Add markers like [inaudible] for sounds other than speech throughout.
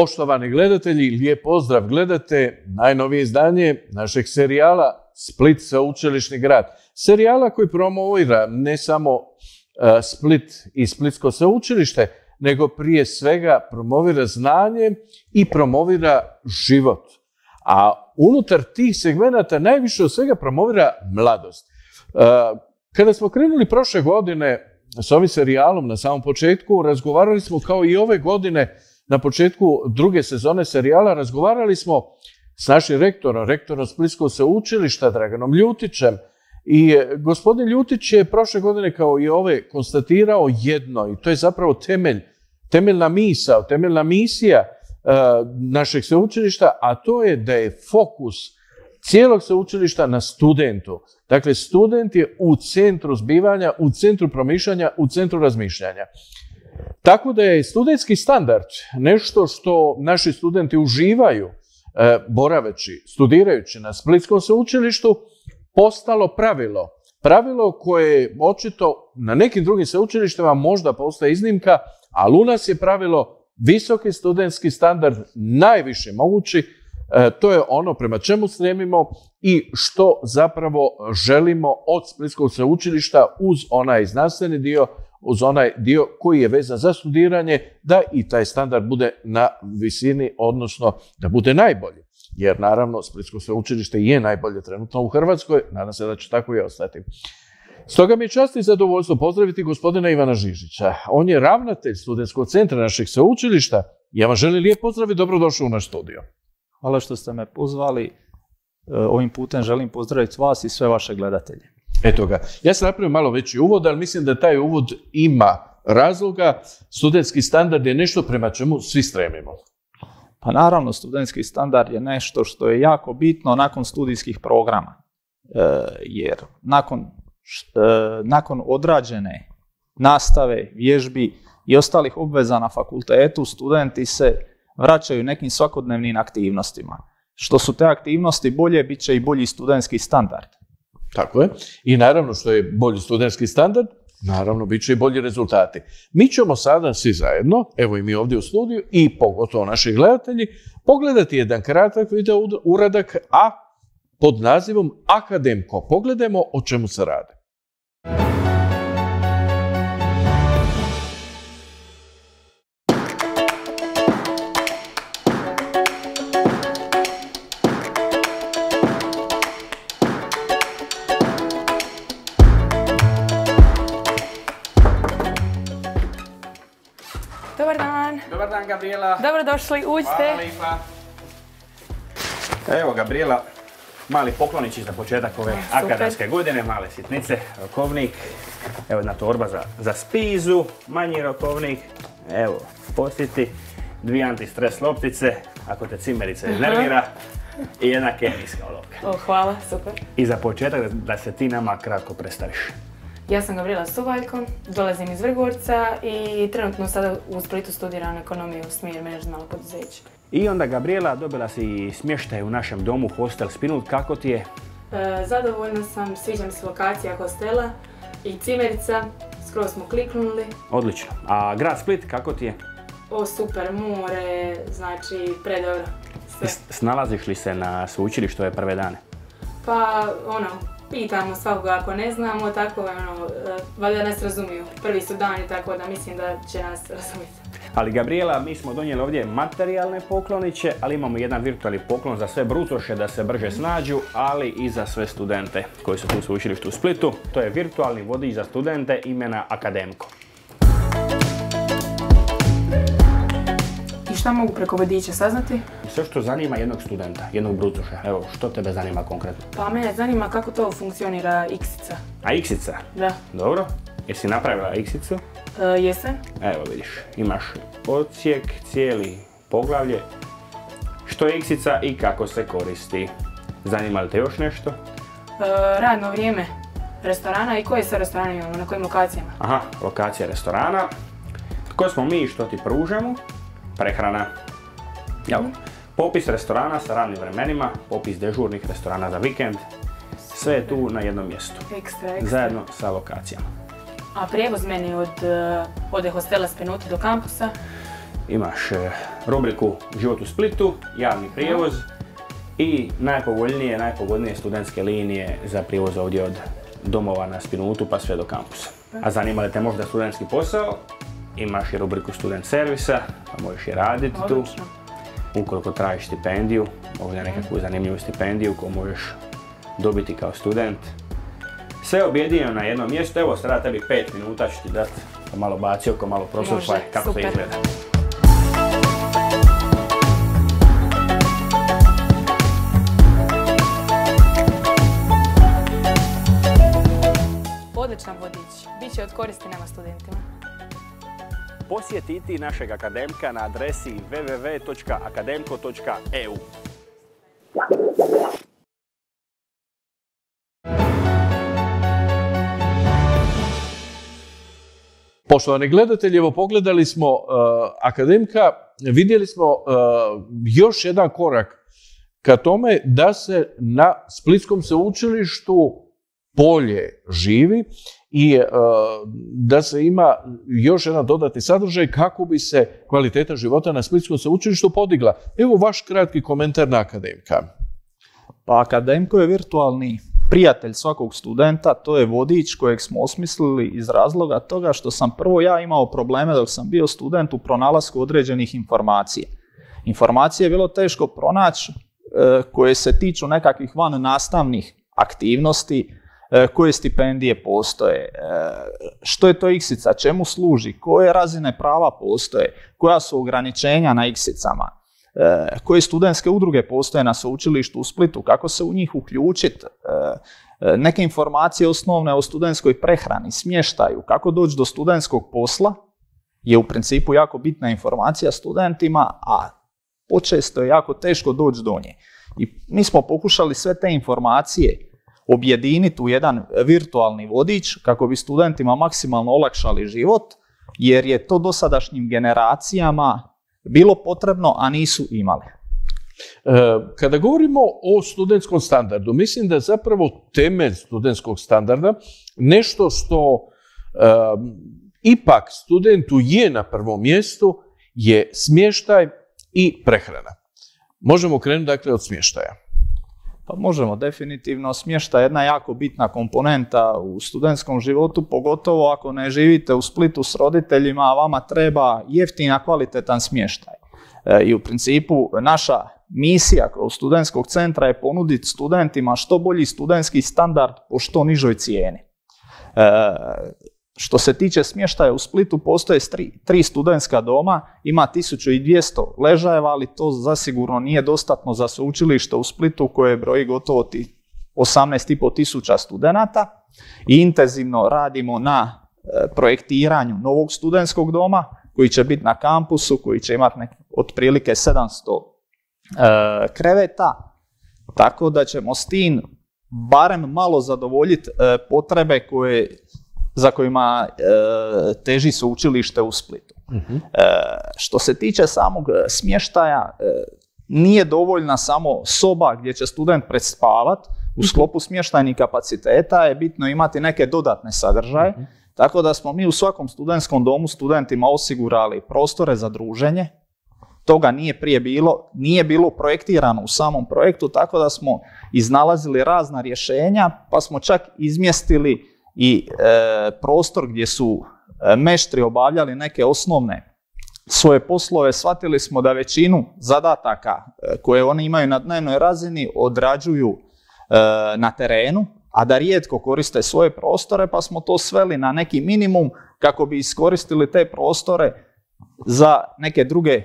Poštovani gledatelji, lijep pozdrav. Gledate najnovije izdanje našeg serijala Split sveučilišni grad. Serijala koji promovira ne samo e, Split i Splitsko sveučilište, nego prije svega promovira znanje i promovira život. A unutar tih segmenata najviše od svega promovira mladost. E, kada smo krenuli prošle godine s ovim serijalom na samom početku, razgovarali smo kao i ove godine na početku druge sezone serijala, razgovarali smo s našim rektorom, rektorom Splitskog sveučilišta, Draganom Ljutićem, i gospodin Ljutić je prošle godine kao i ove konstatirao jedno, i to je zapravo temelj, temeljna misa, temeljna misija e, našeg sveučilišta, a to je da je fokus cijelog sveučilišta na studentu. Dakle, student je u centru zbivanja, u centru promišljanja, u centru razmišljanja. Tako da je studentski standard nešto što naši studenti uživaju e, boraveći, studirajući na Splitskom sveučilištu, postalo pravilo. Pravilo koje očito na nekim drugim sveučilištima možda postaje iznimka, ali u nas je pravilo visoki studentski standard najviše mogući, e, to je ono prema čemu stremimo i što zapravo želimo od Splitskog sveučilišta uz onaj znanstveni dio uz onaj dio koji je vezan za studiranje, da i taj standard bude na visini, odnosno da bude najbolji. Jer naravno, Splitsko sveučilište je najbolje trenutno u Hrvatskoj, nadam se da će tako i ostati. Stoga mi je čast i zadovoljstvo pozdraviti gospodina Ivana Žižića. On je ravnatelj studentskog centra našeg sveučilišta. Ja vam želim lijep pozdrav i dobrodošao u naš studio. Hvala što ste me pozvali. E, ovim putem želim pozdraviti vas i sve vaše gledatelje. Eto ga. Ja sam napravio malo veći uvod, ali mislim da taj uvod ima razloga. Studentski standard je nešto prema čemu svi stremimo. Pa naravno, studentski standard je nešto što je jako bitno nakon studijskih programa. E, jer nakon, e, nakon odrađene nastave, vježbi i ostalih obveza na fakultetu, studenti se vraćaju nekim svakodnevnim aktivnostima. Što su te aktivnosti bolje, bit će i bolji studentski standard. Tako je. I naravno što je bolji studentski standard, naravno bit će i bolji rezultati. Mi ćemo sada svi zajedno, evo i mi ovdje u studiju i pogotovo naši gledatelji, pogledati jedan kratak video uradak, a pod nazivom Akademko. Pogledajmo o čemu se radi. Gabriela. Dobrodošli, uđite. Hvala Evo Gabriela, mali poklonići za početak ove akademske godine, male sitnice, rokovnik, evo jedna torba za, za spizu, manji rokovnik, evo posjeti, dvije antistres loptice, ako te cimerica iznervira, i jedna kemijska olovka. O, hvala, super. I za početak da se ti nama kratko predstaviš. Ja sam Gabriela Suvaljko, dolazim iz Vrgorca i trenutno sada u Splitu studiram ekonomiju u smjer menadžment poduzeća. I onda Gabriela dobila si smještaj u našem domu Hostel Spinut, kako ti je? E, zadovoljna sam, sviđa se lokacija hostela i cimerica, skoro smo kliknuli. Odlično. A grad Split, kako ti je? O, super, more, znači predobro. Snalaziš li se na sveučilištu ove prve dane? Pa, ono, pitamo svakoga ako ne znamo, tako ono, e, valjda nas razumiju. Prvi su dani, tako da mislim da će nas razumjeti. Ali Gabriela, mi smo donijeli ovdje materijalne pokloniće, ali imamo jedan virtualni poklon za sve brutoše da se brže snađu, ali i za sve studente koji su tu u sveučilištu u Splitu. To je virtualni vodič za studente imena Akademko. Šta mogu preko vodiča saznati? Sve što zanima jednog studenta, jednog brucoša. Evo, što tebe zanima konkretno? Pa mene zanima kako to funkcionira X-ica. A X-ica? Da. Dobro. Jesi napravila X-icu? E, jesam. Evo vidiš, imaš ocijek, cijeli poglavlje. Što je X-ica i kako se koristi? Zanima li te još nešto? E, radno vrijeme restorana i koje se restorane imamo, na kojim lokacijama? Aha, lokacija restorana. Tko smo mi i što ti pružamo? Prehrana. Jel? Popis restorana sa radnim vremenima, popis dežurnih restorana za vikend, sve je tu na jednom mjestu. Ekstra, ekstra. Zajedno sa lokacijama. A prijevoz meni od, eh, od hostela Spenuti do kampusa? Imaš eh, rubriku Život u Splitu, javni prijevoz i najpovoljnije, najpogodnije studentske linije za prijevoz ovdje od domova na Spinutu pa sve do kampusa. A zanima li te možda studentski posao, imaš i rubriku student servisa, pa možeš i raditi tu. Ukoliko tražiš stipendiju, možda nekakvu zanimljivu stipendiju koju možeš dobiti kao student. Sve objedinjeno na jednom mjestu, evo sada tebi 5 minuta ću ti dati da malo baci oko, malo prosurfaj Može, kako to izgleda. Odličan vodič. Biće od koristi nama studentima. Posjetiti našeg akademka na adresi www.akademko.eu. Poštovani gledatelji, evo pogledali smo uh, akademka, vidjeli smo uh, još jedan korak ka tome da se na Splitskom sveučilištu bolje živi i uh, da se ima još jedan dodatni sadržaj kako bi se kvaliteta života na Splitskom sveučilištu podigla. Evo vaš kratki komentar na akademka. Pa Akademko je virtualni prijatelj svakog studenta, to je vodič kojeg smo osmislili iz razloga toga što sam prvo ja imao probleme dok sam bio student u pronalasku određenih informacija. Informacije je bilo teško pronaći e, koje se tiču nekakvih van nastavnih aktivnosti, e, koje stipendije postoje, e, što je to iksica, čemu služi, koje razine prava postoje, koja su ograničenja na iksicama, e, koje studentske udruge postoje na sveučilištu u Splitu, kako se u njih uključiti, neke informacije osnovne o studentskoj prehrani, smještaju, kako doći do studentskog posla, je u principu jako bitna informacija studentima, a počesto je jako teško doći do nje. I mi smo pokušali sve te informacije objediniti u jedan virtualni vodič kako bi studentima maksimalno olakšali život, jer je to dosadašnjim generacijama bilo potrebno, a nisu imali. E, Kada govorimo o studentskom standardu, mislim da je zapravo temelj studentskog standarda nešto što ipak studentu je na prvom mjestu je smještaj i prehrana. Možemo krenuti dakle od smještaja. Pa možemo, definitivno smješta je jedna jako bitna komponenta u studentskom životu, pogotovo ako ne živite u Splitu s roditeljima, a vama treba jeftina kvalitetan smještaj. E, I u principu naša misija kao studentskog centra je ponuditi studentima što bolji studentski standard po što nižoj cijeni. E, što se tiče smještaja u Splitu, postoje tri, tri studentska doma, ima 1200 ležajeva, ali to zasigurno nije dostatno za sveučilište u Splitu koje broji gotovo ti 18,5 tisuća studenata. I intenzivno radimo na e, projektiranju novog studentskog doma koji će biti na kampusu, koji će imati nek, otprilike 700 e, kreveta, tako da ćemo s tim barem malo zadovoljiti e, potrebe koje za kojima e, teži sveučilište u Splitu. E, što se tiče samog smještaja, e, nije dovoljna samo soba gdje će student prespavat. U sklopu smještajnih kapaciteta je bitno imati neke dodatne sadržaje. Tako da smo mi u svakom studentskom domu studentima osigurali prostore za druženje. Toga nije prije bilo, nije bilo projektirano u samom projektu, tako da smo iznalazili razna rješenja, pa smo čak izmjestili i e, prostor gdje su e, meštri obavljali neke osnovne svoje poslove, shvatili smo da većinu zadataka e, koje oni imaju na dnevnoj razini odrađuju e, na terenu, a da rijetko koriste svoje prostore, pa smo to sveli na neki minimum kako bi iskoristili te prostore za neke druge e,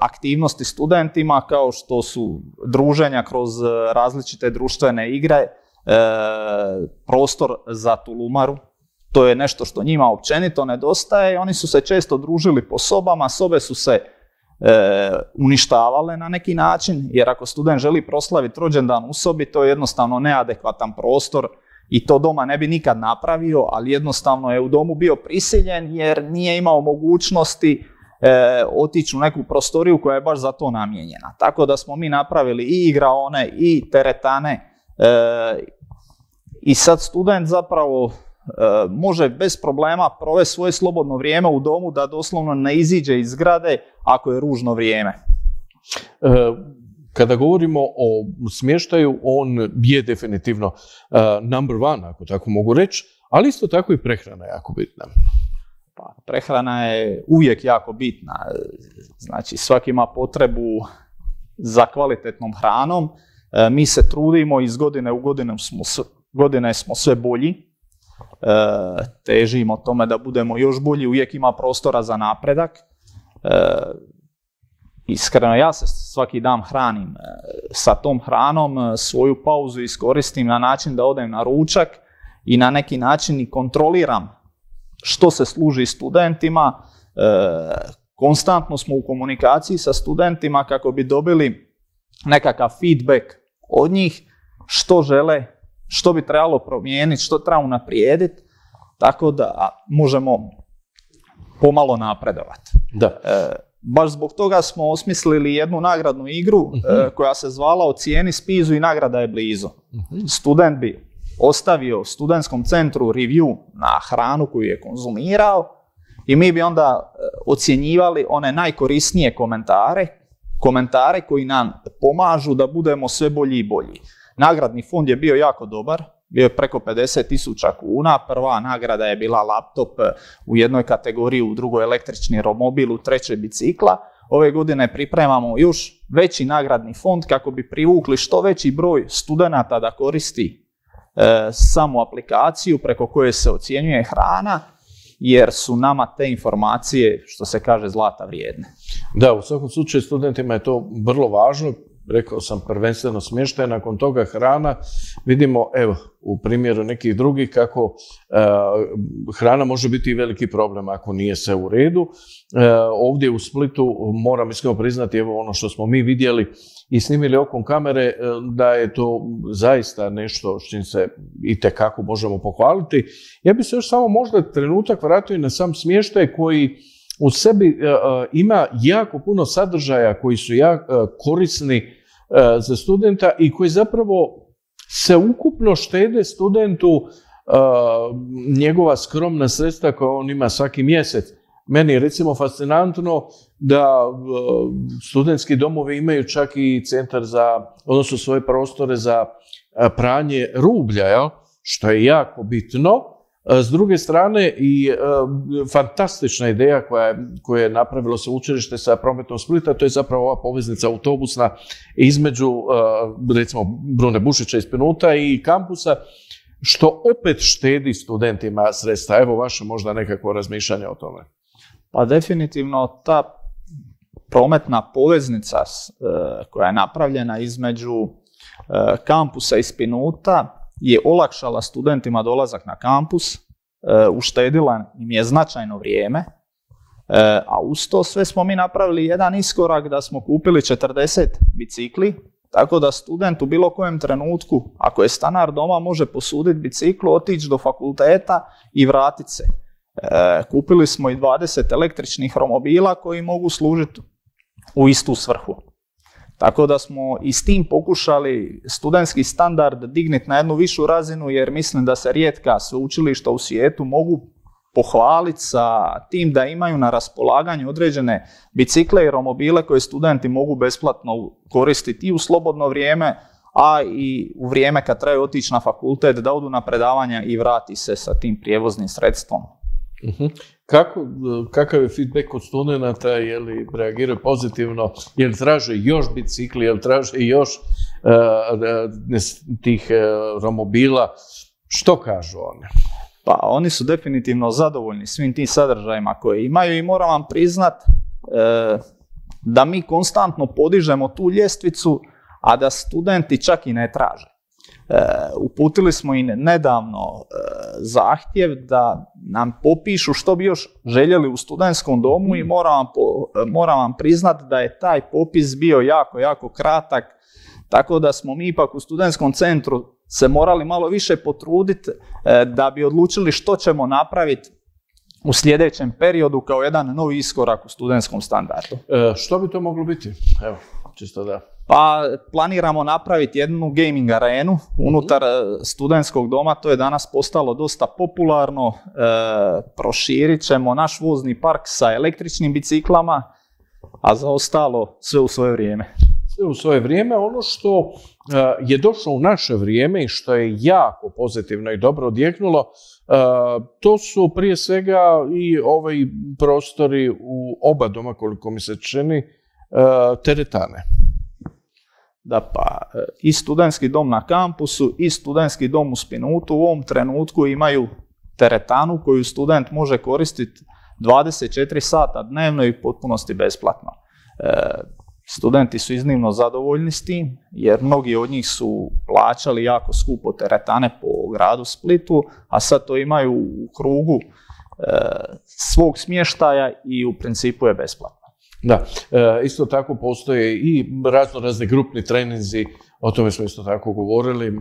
aktivnosti studentima kao što su druženja kroz e, različite društvene igre, prostor za tulumaru. To je nešto što njima općenito nedostaje oni su se često družili po sobama, sobe su se e, uništavale na neki način, jer ako student želi proslaviti rođendan u sobi, to je jednostavno neadekvatan prostor i to doma ne bi nikad napravio, ali jednostavno je u domu bio prisiljen jer nije imao mogućnosti e, otići u neku prostoriju koja je baš za to namijenjena. Tako da smo mi napravili i igraone i teretane e, i sad student zapravo može bez problema provesti svoje slobodno vrijeme u domu da doslovno ne iziđe iz zgrade ako je ružno vrijeme. Kada govorimo o smještaju, on je definitivno number one, ako tako mogu reći, ali isto tako i prehrana je jako bitna. Pa, prehrana je uvijek jako bitna. Znači, svaki ima potrebu za kvalitetnom hranom. E, mi se trudimo, iz godine u godinu smo, godine smo sve bolji. E, težimo tome da budemo još bolji, uvijek ima prostora za napredak. E, iskreno, ja se svaki dan hranim sa tom hranom, svoju pauzu iskoristim na način da odem na ručak i na neki način i kontroliram što se služi studentima. Konstantno smo u komunikaciji sa studentima kako bi dobili nekakav feedback od njih što žele, što bi trebalo promijeniti, što treba unaprijediti, tako da možemo pomalo napredovati. Da. E, baš zbog toga smo osmislili jednu nagradnu igru e, mhm. koja se zvala o cijeni spizu i nagrada je blizu. Mhm. Student bi ostavio studentskom centru review na hranu koju je konzumirao i mi bi onda e, ocjenjivali one najkorisnije komentare, komentare koji nam pomažu da budemo sve bolji i bolji. Nagradni fond je bio jako dobar, bio je preko 50 tisuća kuna, prva nagrada je bila laptop e, u jednoj kategoriji, u drugoj električni romobil, u trećoj bicikla. Ove godine pripremamo još veći nagradni fond kako bi privukli što veći broj studenata da koristi e, samu aplikaciju preko koje se ocjenjuje hrana jer su nama te informacije, što se kaže, zlata vrijedne. Da, u svakom slučaju studentima je to vrlo važno, rekao sam prvenstveno smještaj, nakon toga hrana. Vidimo, evo, u primjeru nekih drugih kako e, hrana može biti i veliki problem ako nije sve u redu. E, ovdje u Splitu moram iskreno priznati, evo ono što smo mi vidjeli i snimili okom kamere, e, da je to zaista nešto s čim se i kako možemo pohvaliti. Ja bi se još samo možda trenutak vratio na sam smještaj koji u sebi ima jako puno sadržaja koji su jako korisni za studenta i koji zapravo se ukupno štede studentu e, njegova skromna sredstva koja on ima svaki mjesec. Meni je recimo fascinantno da e, studentski domovi imaju čak i centar za, odnosno svoje prostore za pranje rublja, što je jako bitno E, s druge strane i e, fantastična ideja koja, koja je napravilo se učilište sa prometom Splita, to je zapravo ova poveznica autobusna između e, recimo Brune Bušića iz Penuta i kampusa, što opet štedi studentima sredstva. Evo vaše možda nekakvo razmišljanje o tome. Pa definitivno ta prometna poveznica koja je napravljena između kampusa i Spinuta je olakšala studentima dolazak na kampus, e, uštedila im je značajno vrijeme, e, a uz to sve smo mi napravili jedan iskorak da smo kupili 40 bicikli, tako da student u bilo kojem trenutku, ako je stanar doma, može posuditi biciklu, otići do fakulteta i vratiti se. E, kupili smo i 20 električnih romobila koji mogu služiti u istu svrhu. Tako da smo i s tim pokušali studentski standard digniti na jednu višu razinu jer mislim da se rijetka sveučilišta u svijetu mogu pohvaliti sa tim da imaju na raspolaganju određene bicikle i romobile koje studenti mogu besplatno koristiti i u slobodno vrijeme, a i u vrijeme kad trebaju otići na fakultet da odu na predavanja i vrati se sa tim prijevoznim sredstvom. uh kako, kakav je feedback od studenta, je li reagiraju pozitivno, je li traže još bicikli, je li traže još uh, tih uh, romobila, što kažu oni? Pa oni su definitivno zadovoljni svim tim sadržajima koje imaju i moram vam priznat da mi konstantno podižemo tu ljestvicu, a da studenti čak i ne traže. E, uputili smo i nedavno e, zahtjev da nam popišu što bi još željeli u studentskom domu i moram vam, moram vam priznati da je taj popis bio jako, jako kratak, tako da smo mi ipak u studentskom centru se morali malo više potruditi da bi odlučili što ćemo napraviti u sljedećem periodu kao jedan novi iskorak u studentskom standardu. što bi to moglo biti? Evo. Čisto da. Pa planiramo napraviti jednu gaming arenu unutar e, studentskog doma, to je danas postalo dosta popularno. E, proširit ćemo naš vozni park sa električnim biciklama, a za ostalo sve u svoje vrijeme. Sve u svoje vrijeme. Ono što e, je došlo u naše vrijeme i što je jako pozitivno i dobro odjeknulo, e, to su prije svega i ovaj prostori u oba doma, koliko mi se čini, teretane. Da pa, i studentski dom na kampusu i studentski dom u Spinutu u ovom trenutku imaju teretanu koju student može koristiti 24 sata dnevno i potpunosti besplatno. Studenti su iznimno zadovoljni s tim, jer mnogi od njih su plaćali jako skupo teretane po gradu Splitu, a sad to imaju u krugu e, svog smještaja i u principu je besplatno. Da, e, isto tako postoje i razno razni grupni treninzi, o tome smo isto tako govorili,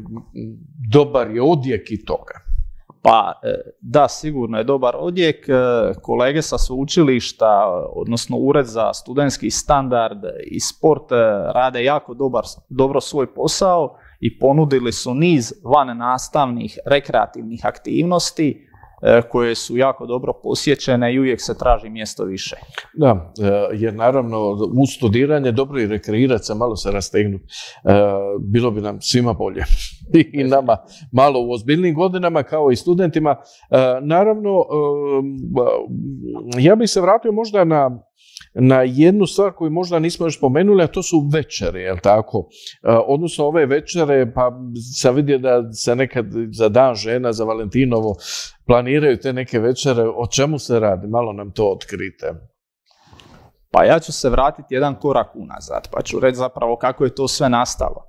dobar je odjek i toga. Pa e, da, sigurno je dobar odjek. E, kolege sa sveučilišta, odnosno Ured za studentski standard i sport rade jako dobar, dobro svoj posao i ponudili su niz van nastavnih rekreativnih aktivnosti koje su jako dobro posjećene i uvijek se traži mjesto više. Da, e, jer naravno u studiranje dobro i rekreirati se, malo se rastegnuti. E, bilo bi nam svima bolje. [laughs] I nama malo u ozbiljnim godinama kao i studentima. Naravno, ja bih se vratio možda na na jednu stvar koju možda nismo još spomenuli, a to su večere, jel tako? E, odnosno ove večere, pa sam vidio da se nekad za dan žena, za Valentinovo planiraju te neke večere. O čemu se radi? Malo nam to otkrite. Pa ja ću se vratiti jedan korak unazad, pa ću reći zapravo kako je to sve nastalo.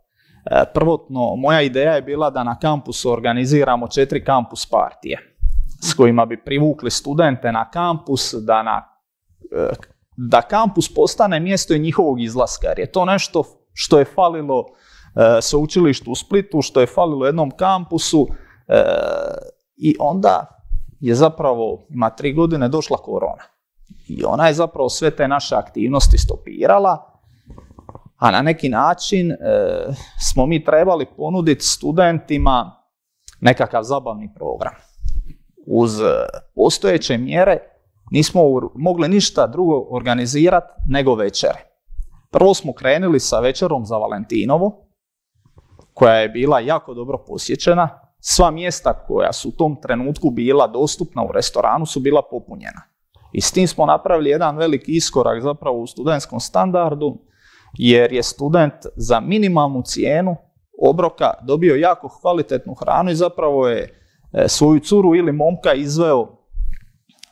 E, prvotno, moja ideja je bila da na kampusu organiziramo četiri kampus partije s kojima bi privukli studente na kampus, da na e, da kampus postane mjesto njihovog izlaska, jer je to nešto što je falilo e, sveučilištu u Splitu, što je falilo jednom kampusu e, i onda je zapravo, ima tri godine, došla korona. I ona je zapravo sve te naše aktivnosti stopirala, a na neki način e, smo mi trebali ponuditi studentima nekakav zabavni program. Uz postojeće mjere nismo mogli ništa drugo organizirati nego večere. Prvo smo krenuli sa večerom za Valentinovo, koja je bila jako dobro posjećena. Sva mjesta koja su u tom trenutku bila dostupna u restoranu su bila popunjena. I s tim smo napravili jedan veliki iskorak zapravo u studentskom standardu, jer je student za minimalnu cijenu obroka dobio jako kvalitetnu hranu i zapravo je e, svoju curu ili momka izveo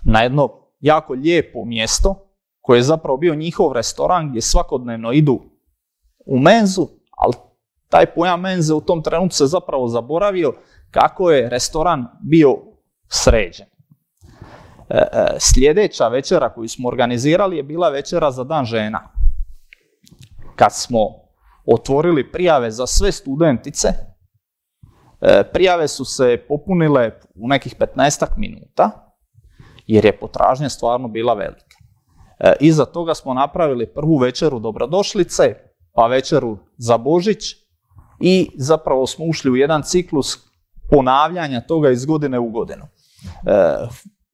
na jedno jako lijepo mjesto koje je zapravo bio njihov restoran gdje svakodnevno idu u menzu, ali taj pojam menze u tom trenutku se zapravo zaboravio kako je restoran bio sređen. E, e, sljedeća večera koju smo organizirali je bila večera za dan žena. Kad smo otvorili prijave za sve studentice, e, prijave su se popunile u nekih 15 minuta, jer je potražnja stvarno bila velika. E, iza toga smo napravili prvu večeru dobrodošlice, pa večeru za Božić i zapravo smo ušli u jedan ciklus ponavljanja toga iz godine u godinu. E,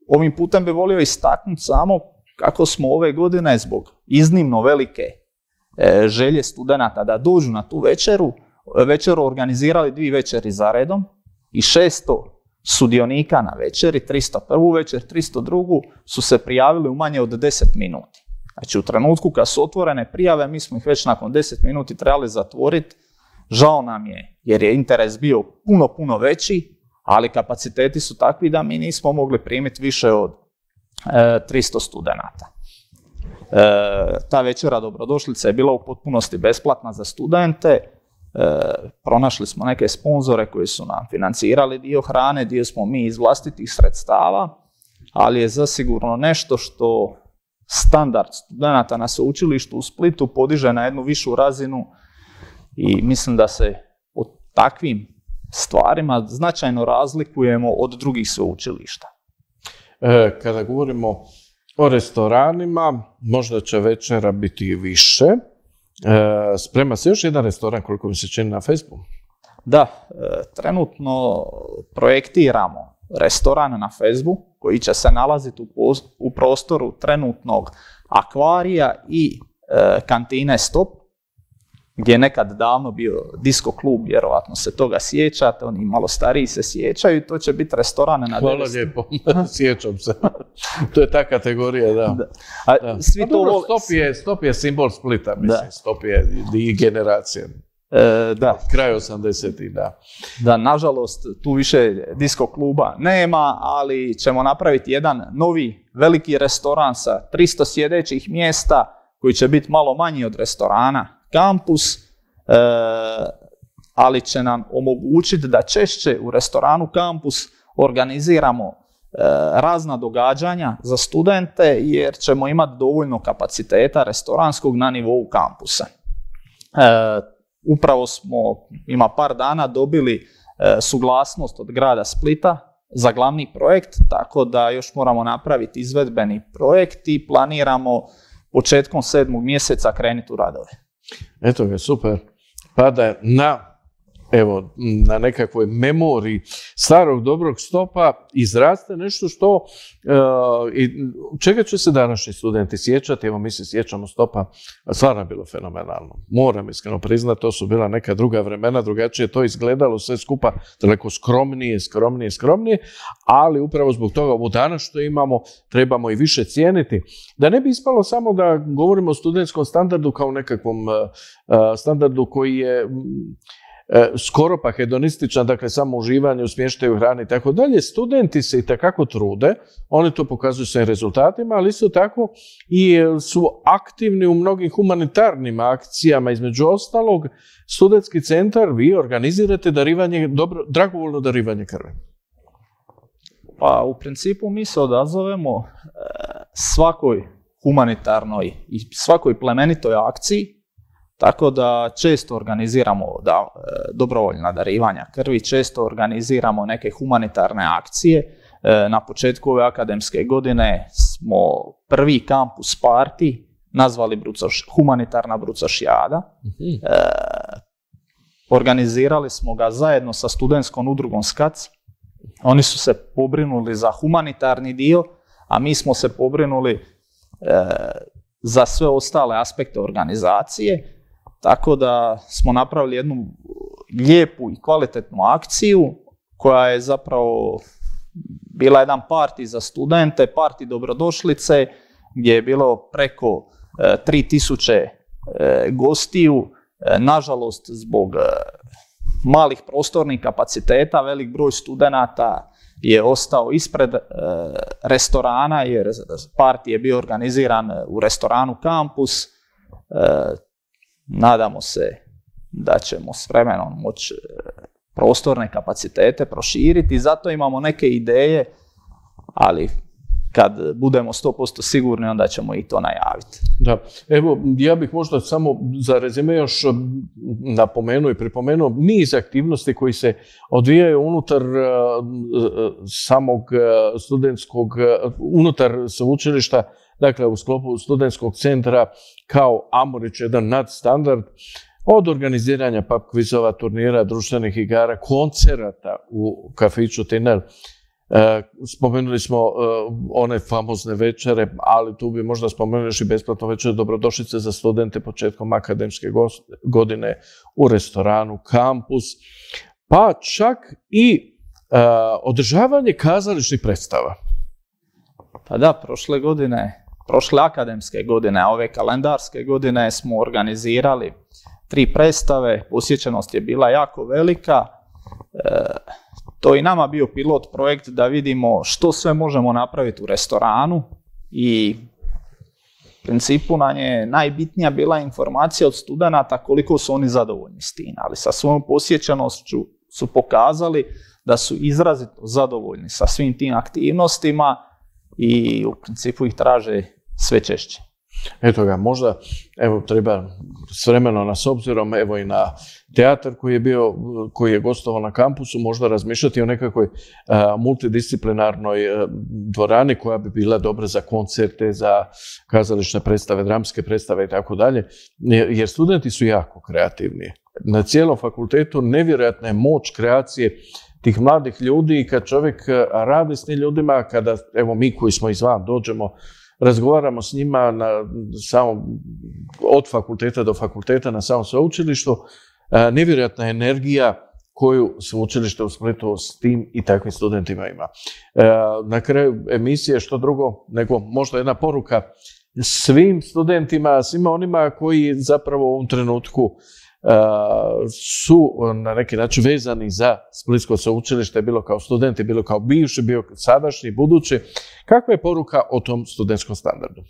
ovim putem bi volio istaknuti samo kako smo ove godine zbog iznimno velike e, želje studenata da dođu na tu večeru, večeru organizirali dvije večeri za redom i 600 sudionika na večeri, 301. večer, 302. su se prijavili u manje od 10 minuti. Znači u trenutku kad su otvorene prijave, mi smo ih već nakon 10 minuti trebali zatvoriti. Žao nam je jer je interes bio puno, puno veći, ali kapaciteti su takvi da mi nismo mogli primiti više od e, 300 studenata. E, ta večera dobrodošlica je bila u potpunosti besplatna za studente, pronašli smo neke sponzore koji su nam financirali dio hrane, dio smo mi iz vlastitih sredstava, ali je zasigurno nešto što standard studenta na sveučilištu u Splitu podiže na jednu višu razinu i mislim da se o takvim stvarima značajno razlikujemo od drugih sveučilišta. E, kada govorimo o restoranima, možda će večera biti više, sprema se još jedan restoran koliko mi se čini na Facebooku. Da, e, trenutno projektiramo restoran na Facebooku koji će se nalaziti u prostoru trenutnog akvarija i e, kantine Stop, gdje je nekad davno bio disko klub, vjerovatno se toga sjećate, oni malo stariji se sjećaju, to će biti restoran na Hvala lijepo, [laughs] sjećam se. to je ta kategorija, da. A, Svi to dobro, stop, je, stop je simbol Splita, mislim, stop je i generacija. E, da. Kraj 80 da. Da, nažalost, tu više disko kluba nema, ali ćemo napraviti jedan novi veliki restoran sa 300 sjedećih mjesta koji će biti malo manji od restorana Kampus, e, ali će nam omogućiti da češće u restoranu Kampus organiziramo e, razna događanja za studente jer ćemo imati dovoljno kapaciteta restoranskog na nivou kampusa. E, Upravo smo, ima par dana, dobili suglasnost od grada Splita za glavni projekt, tako da još moramo napraviti izvedbeni projekt i planiramo početkom sedmog mjeseca krenuti u radove. Eto ga, super. Pada na evo, na nekakvoj memoriji starog dobrog stopa izraste nešto što, i čega će se današnji studenti sjećati, evo mi se sjećamo stopa, stvarno je bilo fenomenalno. Moram iskreno priznati, to su bila neka druga vremena, drugačije to izgledalo sve skupa daleko skromnije, skromnije, skromnije, ali upravo zbog toga u danas što imamo trebamo i više cijeniti. Da ne bi ispalo samo da govorimo o studentskom standardu kao nekakvom uh, standardu koji je skoro pa hedonističan, dakle samo uživanje u smještaju hrane i tako dalje, studenti se i takako trude, oni to pokazuju svojim rezultatima, ali isto tako i su aktivni u mnogim humanitarnim akcijama, između ostalog, studentski centar, vi organizirate darivanje, dobro, dragovoljno darivanje krvi. Pa u principu mi se odazovemo e, svakoj humanitarnoj i svakoj plemenitoj akciji tako da često organiziramo da, e, dobrovoljna darivanja krvi, često organiziramo neke humanitarne akcije. E, na početku ove akademske godine smo prvi kampus parti nazvali Brucoš, humanitarna Brucošijada. Mhm. E, organizirali smo ga zajedno sa studentskom udrugom SKAC. Oni su se pobrinuli za humanitarni dio, a mi smo se pobrinuli za sve ostale aspekte organizacije tako da smo napravili jednu lijepu i kvalitetnu akciju koja je zapravo bila jedan parti za studente, parti dobrodošlice gdje je bilo preko 3000 e, e, gostiju. E, nažalost, zbog malih prostornih kapaciteta, velik broj studenata je ostao ispred restorana jer parti je bio organiziran u restoranu Kampus. Nadamo se da ćemo s vremenom moći e, prostorne kapacitete proširiti, zato imamo neke ideje, ali kad budemo 100% sigurni, onda ćemo i to najaviti. Da, evo, ja bih možda samo za rezime još napomenuo i pripomenuo niz aktivnosti koji se odvijaju unutar e, samog e, studentskog, unutar sveučilišta dakle u sklopu studentskog centra kao Amorić jedan nadstandard, od organiziranja pub kvizova, turnira, društvenih igara, koncerata u kafiću Tinel. E, spomenuli smo e, one famozne večere, ali tu bi možda spomenuli još i besplatno večer dobrodošlice za studente početkom akademske godine u restoranu Kampus, pa čak i e, održavanje kazališnih predstava. Pa da, prošle godine prošle akademske godine, a ove kalendarske godine smo organizirali tri predstave, posjećenost je bila jako velika. E, to i nama bio pilot projekt da vidimo što sve možemo napraviti u restoranu i u principu nam je najbitnija bila informacija od studenata koliko su oni zadovoljni s tim, ali sa svojom posjećenošću su pokazali da su izrazito zadovoljni sa svim tim aktivnostima i u principu ih traže sve češće. Eto ga, možda evo treba s vremena na s obzirom evo i na teatar koji je bio, koji je gostovao na kampusu, možda razmišljati o nekakvoj multidisciplinarnoj dvorani koja bi bila dobra za koncerte, za kazališne predstave, dramske predstave i tako dalje, jer studenti su jako kreativni. Na cijelom fakultetu nevjerojatna je moć kreacije tih mladih ljudi i kad čovjek radi s tim ljudima, kada evo mi koji smo izvan dođemo razgovaramo s njima na samom, od fakulteta do fakulteta na samom sveučilištu, e, nevjerojatna energija koju sveučilište u Splitu s tim i takvim studentima ima. E, na kraju emisije što drugo nego možda jedna poruka svim studentima, svima onima koji zapravo u ovom trenutku su na neki način vezani za Splitsko sveučilište, bilo kao studenti, bilo kao bivši, bilo sadašnji, budući. Kakva je poruka o tom studentskom standardu?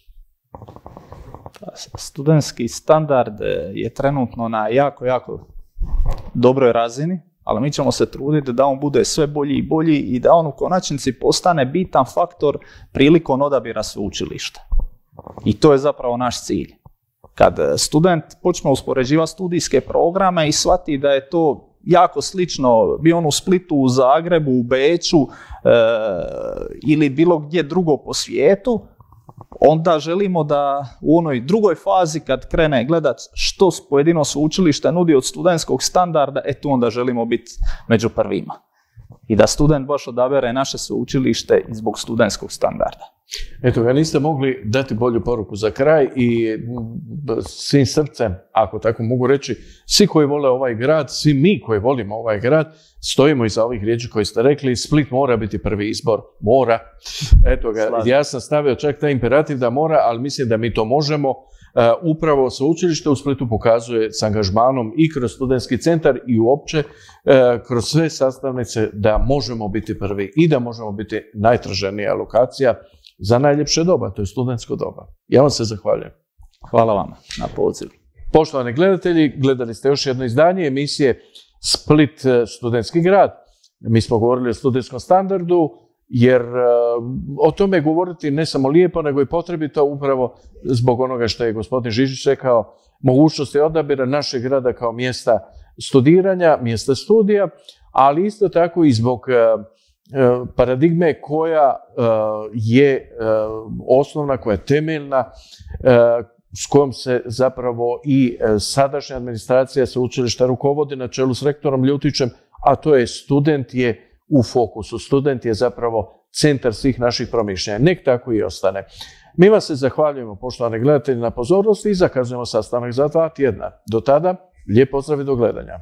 Studentski standard je trenutno na jako, jako dobroj razini, ali mi ćemo se truditi da on bude sve bolji i bolji i da on u konačnici postane bitan faktor prilikom odabira sveučilišta. I to je zapravo naš cilj. Kad student počne uspoređivati studijske programe i shvati da je to jako slično, bi on u Splitu, u Zagrebu, u Beću e, ili bilo gdje drugo po svijetu, onda želimo da u onoj drugoj fazi kad krene gledat što pojedino sveučilište nudi od studentskog standarda, e tu onda želimo biti među prvima i da student baš odabere naše sveučilište zbog studentskog standarda. Eto ga, niste mogli dati bolju poruku za kraj i svim srcem, ako tako mogu reći, svi koji vole ovaj grad, svi mi koji volimo ovaj grad, stojimo iza ovih riječi koje ste rekli, Split mora biti prvi izbor, mora. Eto ga, ja sam stavio čak taj imperativ da mora, ali mislim da mi to možemo. E, upravo sveučilište u Splitu pokazuje s angažmanom i kroz studentski centar i uopće e, kroz sve sastavnice da možemo biti prvi i da možemo biti najtraženija lokacija za najljepše doba, to je studentsko doba. Ja vam se zahvaljujem. Hvala vam na pozivu. Poštovani gledatelji, gledali ste još jedno izdanje emisije Split e, studentski grad. Mi smo govorili o studentskom standardu, jer e, o tome govoriti ne samo lijepo, nego i potrebito upravo zbog onoga što je gospodin Žižić rekao, mogućnosti odabira našeg grada kao mjesta studiranja, mjesta studija, ali isto tako i zbog e, paradigme koja je osnovna, koja je temeljna, s kojom se zapravo i sadašnja administracija sveučilišta rukovodi na čelu s rektorom Ljutićem, a to je student je u fokusu. Student je zapravo centar svih naših promišljanja. Nek tako i ostane. Mi vas se zahvaljujemo, poštovani gledatelji, na pozornosti i zakazujemo sastanak za dva tjedna. Do tada, lijep pozdrav i do gledanja.